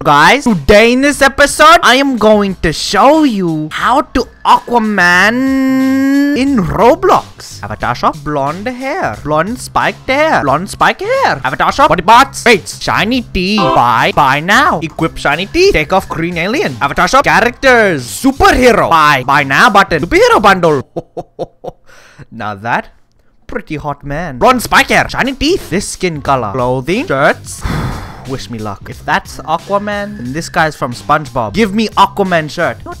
Guys, today in this episode, I am going to show you how to Aquaman in Roblox. Avatar shop, blonde hair, blonde spiked hair, blonde spiked hair. Avatar shop, body parts, rates, shiny teeth, buy, buy now. Equip shiny teeth, take off green alien. Avatar shop, characters, superhero, buy, buy now button, superhero bundle. now that pretty hot man. Blonde spike hair, shiny teeth, this skin color, clothing, shirts. Wish me luck. If that's Aquaman, then this guy's from SpongeBob. Give me Aquaman shirt. You know?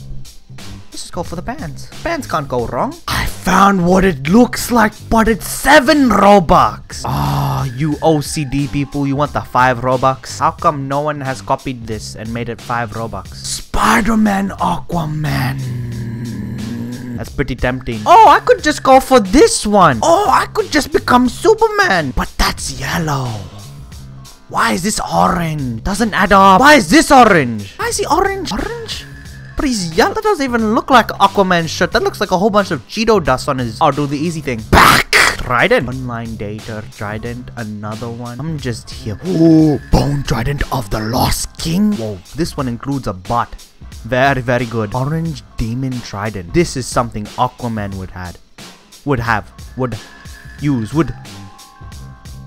Let's just go for the pants. Pants can't go wrong. I found what it looks like, but it's 7 Robux. Ah, you OCD people, you want the 5 Robux? How come no one has copied this and made it 5 Robux? Spider-Man Aquaman. That's pretty tempting. Oh, I could just go for this one. Oh, I could just become Superman. But that's yellow. Why is this orange? Doesn't add up. Why is this orange? Why is he orange? Orange? But he's yellow. That doesn't even look like Aquaman's shirt. That looks like a whole bunch of Cheeto dust on his... I'll do the easy thing. Back! Trident. Online data. Trident. Another one. I'm just here. Oh, Bone Trident of the Lost King. Whoa, this one includes a bot. Very, very good. Orange Demon Trident. This is something Aquaman would had. Would have. Would use. Would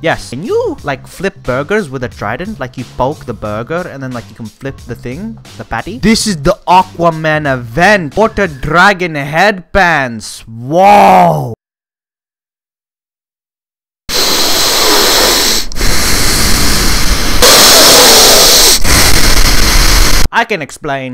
Yes. Can you like flip burgers with a trident? Like you poke the burger and then like you can flip the thing, the patty? This is the Aquaman event. Water dragon headbands. Whoa. I can explain.